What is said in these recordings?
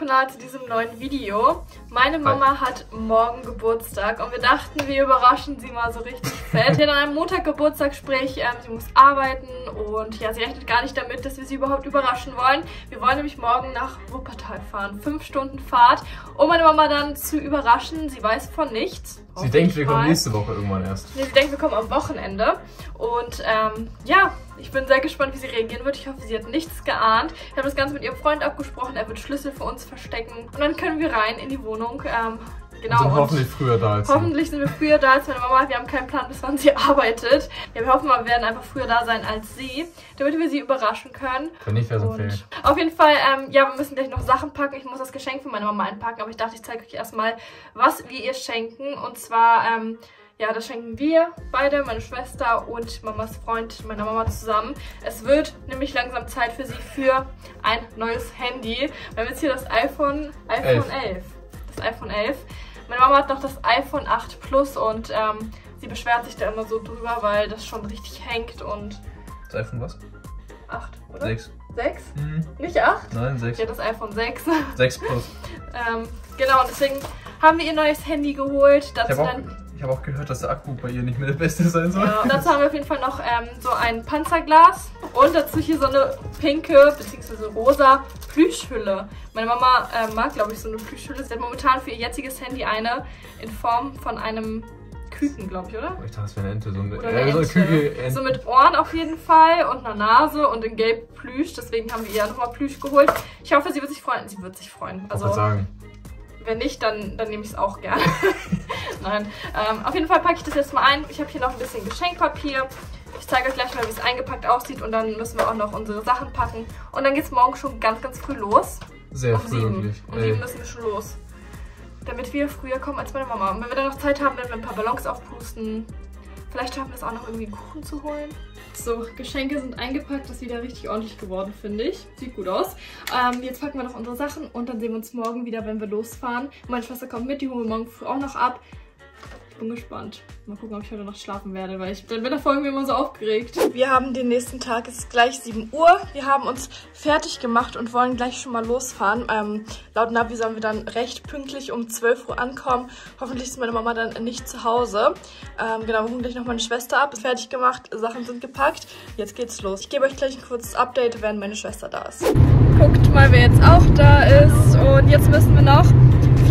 Kanal zu diesem neuen Video. Meine Mama hat morgen Geburtstag und wir dachten, wir überraschen sie mal so richtig fett. Sie hat an einem Montag Geburtstag, sprich, ähm, sie muss arbeiten und ja, sie rechnet gar nicht damit, dass wir sie überhaupt überraschen wollen. Wir wollen nämlich morgen nach Wuppertal fahren. Fünf Stunden Fahrt, um meine Mama dann zu überraschen. Sie weiß von nichts. Sie denkt, wir kommen nächste Woche irgendwann erst. Nee, sie denkt, wir kommen am Wochenende. Und ähm, ja, ich bin sehr gespannt, wie sie reagieren wird. Ich hoffe, sie hat nichts geahnt. Ich habe das Ganze mit ihrem Freund abgesprochen. Er wird Schlüssel für uns verstecken. Und dann können wir rein in die Wohnung. Ähm, Genau. Und sind hoffentlich früher da als Hoffentlich sind wir früher da als meine Mama. Wir haben keinen Plan, bis wann sie arbeitet. Ja, wir hoffen mal, wir werden einfach früher da sein als sie, damit wir sie überraschen können. Nicht, wäre es empfehlen. Auf jeden Fall, ähm, ja, wir müssen gleich noch Sachen packen. Ich muss das Geschenk für meine Mama einpacken, aber ich dachte, ich zeige euch erstmal, was wir ihr schenken. Und zwar, ähm, ja, das schenken wir beide, meine Schwester und Mamas Freund, meiner Mama zusammen. Es wird nämlich langsam Zeit für sie für ein neues Handy. Wir haben jetzt hier das iPhone, iPhone 11. 11. Das iPhone 11. Meine Mama hat noch das iPhone 8 Plus und ähm, sie beschwert sich da immer so drüber, weil das schon richtig hängt und... Das iPhone was? 8, oder? 6. 6? Mhm. Nicht 8? Nein, 6. Ja, das iPhone 6. 6 Plus. ähm, genau, und deswegen haben wir ihr neues Handy geholt. Dazu ich habe auch, hab auch, gehört, dass der Akku bei ihr nicht mehr der beste sein soll. Ja, und dazu haben wir auf jeden Fall noch ähm, so ein Panzerglas und dazu hier so eine pinke bzw. rosa Plüschhülle. Meine Mama äh, mag, glaube ich, so eine Plüschhülle. Sie hat momentan für ihr jetziges Handy eine in Form von einem Küken, glaube ich, oder? Ich dachte, das wäre eine Ente. So, eine, oder eine Ente. Küke, Ente. so mit Ohren auf jeden Fall und einer Nase und in gelb Plüsch. Deswegen haben wir ihr nochmal Plüsch geholt. Ich hoffe, sie wird sich freuen. Sie wird sich freuen. Also, ich sagen. Wenn nicht, dann, dann nehme ich es auch gerne. Nein. Ähm, auf jeden Fall packe ich das jetzt mal ein. Ich habe hier noch ein bisschen Geschenkpapier. Ich zeige euch gleich mal, wie es eingepackt aussieht und dann müssen wir auch noch unsere Sachen packen. Und dann geht es morgen schon ganz, ganz früh los. Sehr um früh wirklich. Um sieben müssen wir schon los. Damit wir früher kommen als meine Mama. Und wenn wir dann noch Zeit haben, werden wir ein paar Ballons aufpusten. Vielleicht schaffen wir es auch noch irgendwie einen Kuchen zu holen. So, Geschenke sind eingepackt. Das ist wieder richtig ordentlich geworden, finde ich. Sieht gut aus. Ähm, jetzt packen wir noch unsere Sachen und dann sehen wir uns morgen wieder, wenn wir losfahren. Meine Schwester kommt mit, die holen wir morgen früh auch noch ab bin gespannt. Mal gucken, ob ich heute Nacht schlafen werde, weil ich bin der Folge immer so aufgeregt. Wir haben den nächsten Tag, es ist gleich 7 Uhr. Wir haben uns fertig gemacht und wollen gleich schon mal losfahren. Ähm, laut Navi sollen wir dann recht pünktlich um 12 Uhr ankommen. Hoffentlich ist meine Mama dann nicht zu Hause. Ähm, genau, wir holen gleich noch meine Schwester ab. Ist fertig gemacht, Sachen sind gepackt. Jetzt geht's los. Ich gebe euch gleich ein kurzes Update, während meine Schwester da ist. Guckt mal, wer jetzt auch da ist. Und jetzt müssen wir noch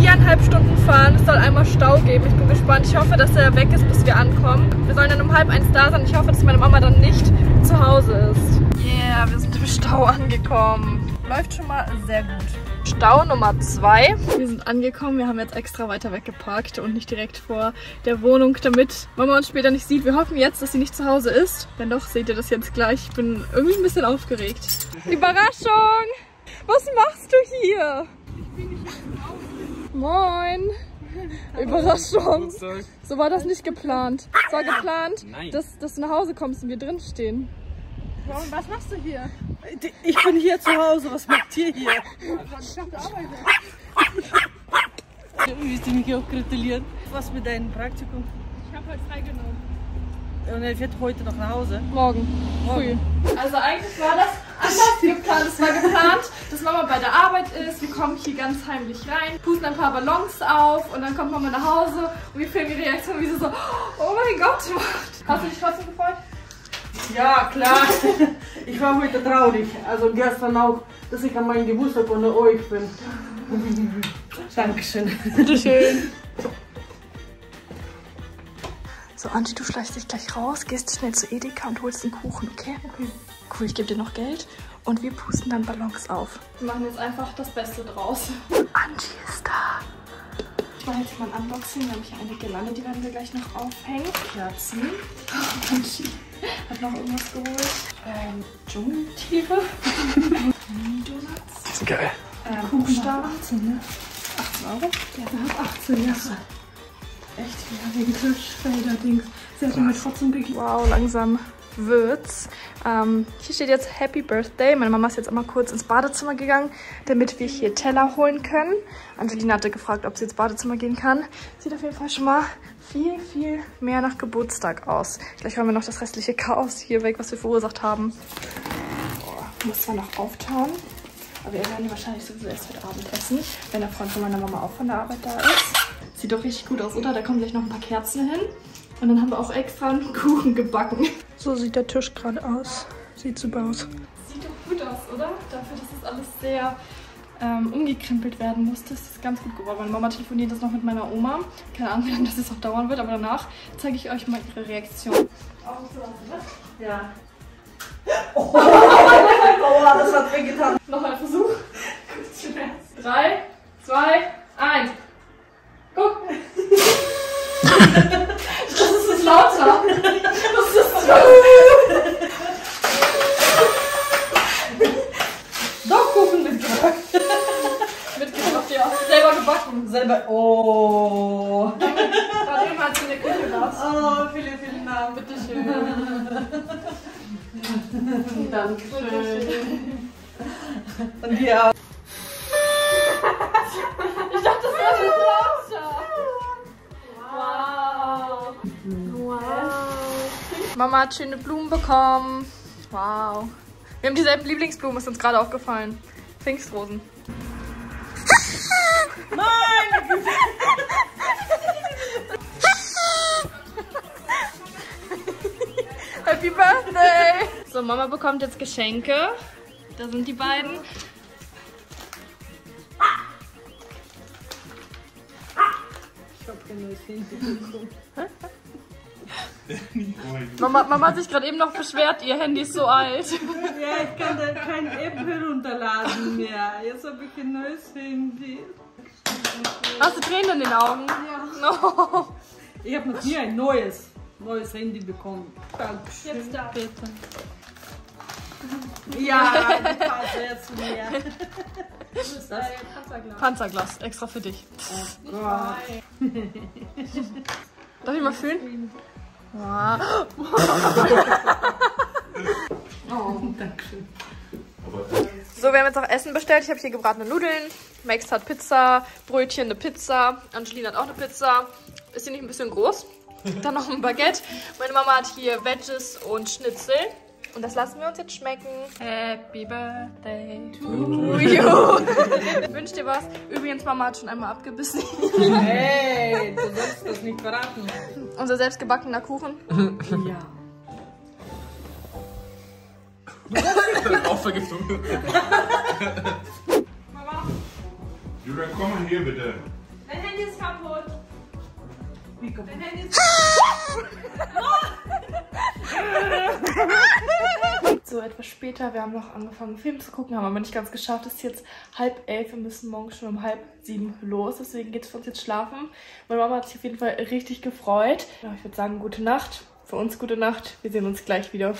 viereinhalb Stunden fahren. Es soll einmal Stau geben. Ich bin gespannt. Ich hoffe, dass er weg ist, bis wir ankommen. Wir sollen dann um halb eins da sein. Ich hoffe, dass meine Mama dann nicht zu Hause ist. Yeah, wir sind im Stau angekommen. Läuft schon mal sehr gut. Stau Nummer zwei. Wir sind angekommen. Wir haben jetzt extra weiter weggeparkt und nicht direkt vor der Wohnung, damit Mama uns später nicht sieht. Wir hoffen jetzt, dass sie nicht zu Hause ist. Wenn doch, seht ihr das jetzt gleich. Ich bin irgendwie ein bisschen aufgeregt. Überraschung! Was machst du hier? Ich bin nicht Moin! Überraschung. So war das nicht geplant. Es war geplant, dass, dass du nach Hause kommst und wir drin stehen. Was machst du hier? Ich bin hier zu Hause. Was macht ihr hier? Ich hab gearbeitet. Willst du mich auch gratulieren? Was mit deinem Praktikum? Ich habe heute freigenommen. Und er fährt heute noch nach Hause? Morgen. Morgen. Früh. Also eigentlich war das anders geplant. Es war geplant, dass Mama bei der Arbeit ist. Wir kommen hier ganz heimlich rein, pusten ein paar Ballons auf und dann kommt Mama nach Hause und wir filmen die Reaktion, wie sie so, oh mein Gott macht. Hast du dich trotzdem gefreut? Ja, klar. Ich war heute traurig. Also gestern auch, dass ich an meinem Geburtstag ohne euch bin. Dankeschön. Bitteschön. So, Angie, du schleichst dich gleich raus, gehst schnell zu Edeka und holst den Kuchen, okay? Okay. Cool, ich gebe dir noch Geld und wir pusten dann Ballons auf. Wir machen jetzt einfach das Beste draus. Angie ist da. Ich mache jetzt mal ein Unboxing. Wir haben hier eine Girlande, die werden wir gleich noch aufhängen. Kerzen. Angie hat noch irgendwas geholt. Ähm, Dschungeltiere. Mini-Donuts. Das ist geil. Ähm, Kuchenstab. 18, ne? 18 Euro? Ja, der hat 18, ja. Echt, ja, wegen Tischfelder-Dings. Sie hat mir trotzdem gegeben. Wow, langsam wird's. Ähm, hier steht jetzt Happy Birthday. Meine Mama ist jetzt einmal kurz ins Badezimmer gegangen, damit wir hier Teller holen können. Angelina hatte gefragt, ob sie ins Badezimmer gehen kann. Sieht auf jeden Fall schon mal viel, viel mehr nach Geburtstag aus. Gleich hören wir noch das restliche Chaos hier weg, was wir verursacht haben. Boah, muss zwar noch auftauen. Aber wir werden wahrscheinlich sowieso erst heute Abend essen, wenn der Freund von meiner Mama auch von der Arbeit da ist. Sieht doch richtig gut aus, oder? Da kommen gleich noch ein paar Kerzen hin. Und dann haben wir auch extra einen Kuchen gebacken. So sieht der Tisch gerade aus. Sieht super aus. Sieht doch gut aus, oder? Dafür, dass das alles sehr ähm, umgekrempelt werden musste, ist das ganz gut geworden. Meine Mama telefoniert das noch mit meiner Oma. Keine Ahnung, wie lange das jetzt noch dauern wird, aber danach zeige ich euch mal ihre Reaktion. Zu lassen, ne? Ja. Oh, oh das hat wehgetan. Noch ein Versuch. Kurz Schmerz. Drei, zwei, eins. Guck. das ist das lauter. Doch Kuchen mitgebracht. Mitgebracht, ja. Selber gebacken. Selber. Oh. Als du in der Küche. Oh, vielen, vielen Dank. Bitteschön. Dankeschön. Und dir auch. Mama hat schöne Blumen bekommen. Wow. Wir haben dieselben Lieblingsblumen, ist uns gerade aufgefallen. Pfingstrosen. Happy Birthday! So, Mama bekommt jetzt Geschenke. Da sind die beiden. Mama, Mama hat sich gerade eben noch beschwert, ihr Handy ist so alt. Ja, ich kann da kein App herunterladen mehr. Jetzt habe ich ein neues Handy. Hast du Tränen in den Augen? Ja. No. Ich habe noch nie ein neues, neues Handy bekommen. Dankeschön. Jetzt da. Bitte. Ja, sehr zu mir. Das ist das Panzerglas, extra für dich. Oh Gott. Darf ich mal fühlen? So, wir haben jetzt auch Essen bestellt. Ich habe hier gebratene Nudeln. Max hat Pizza, Brötchen, eine Pizza. Angelina hat auch eine Pizza. Ist die nicht ein bisschen groß? Dann noch ein Baguette. Meine Mama hat hier Veggies und Schnitzel. Und das lassen wir uns jetzt schmecken. Happy Birthday to you. Wünsch dir was. Übrigens, Mama hat schon einmal abgebissen. Hey, du sollst das nicht verraten. Unser selbstgebackener Kuchen. Ja. Aufvergiftung. Julian, komm mal hier bitte. Dein Handy ist kaputt. Wie kommt Dein Handy ist So, etwas später. Wir haben noch angefangen, Film zu gucken, haben aber nicht ganz geschafft. Es ist jetzt halb elf. Wir müssen morgen schon um halb sieben los. Deswegen geht es für uns jetzt schlafen. Meine Mama hat sich auf jeden Fall richtig gefreut. Ich würde sagen, gute Nacht. Für uns gute Nacht. Wir sehen uns gleich wieder.